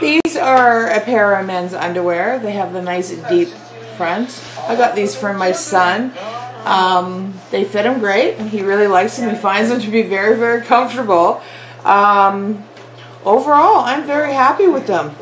These are a pair of men's underwear. They have the nice deep front. I got these for my son. Um, they fit him great. He really likes them. He finds them to be very, very comfortable. Um, overall, I'm very happy with them.